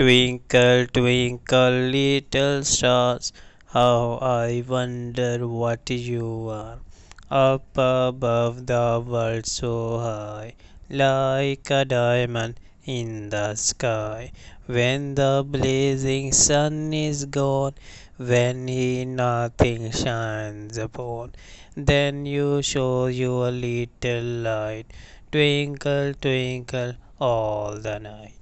Twinkle, twinkle, little stars, how I wonder what you are. Up above the world so high, like a diamond in the sky. When the blazing sun is gone, when he nothing shines upon, then you show your little light, twinkle, twinkle all the night.